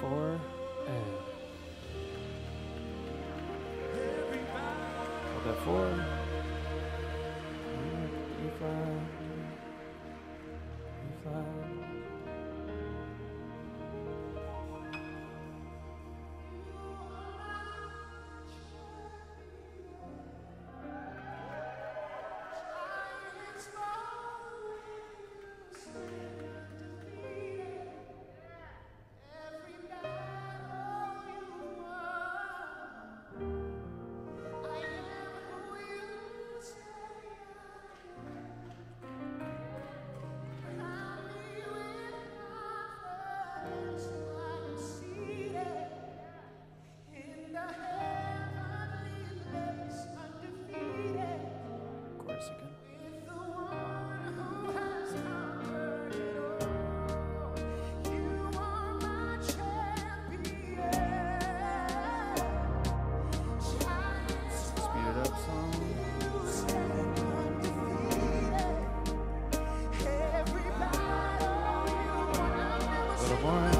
four and hold that four. E five. The one.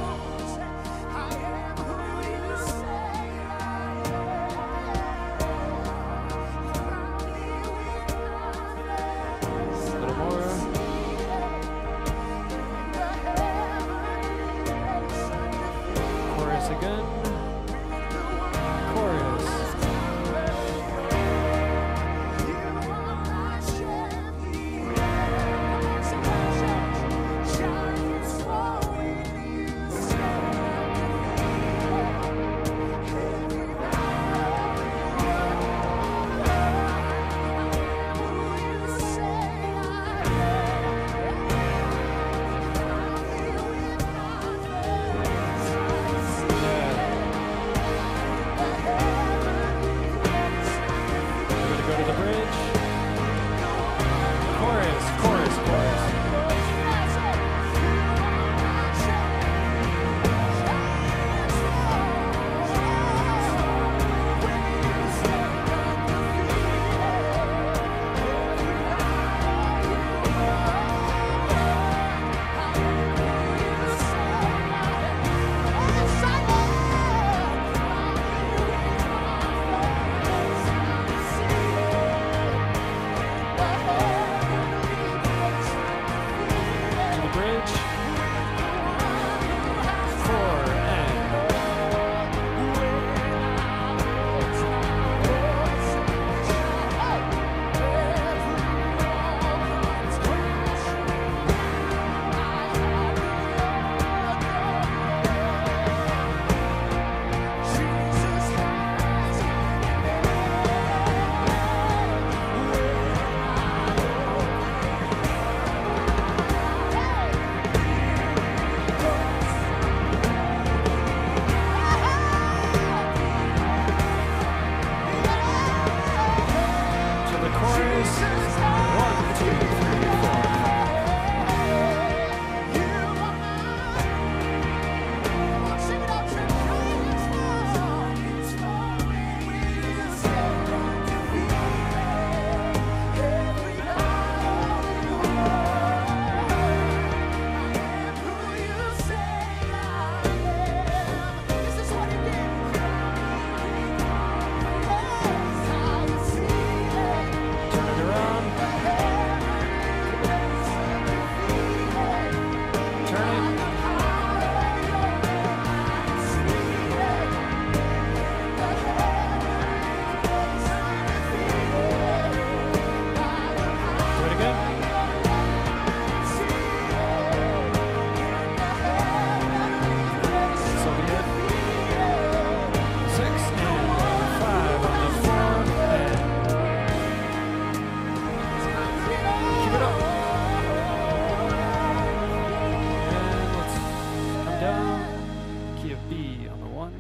one.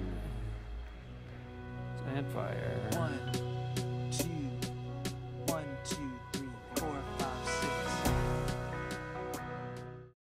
Sand fire.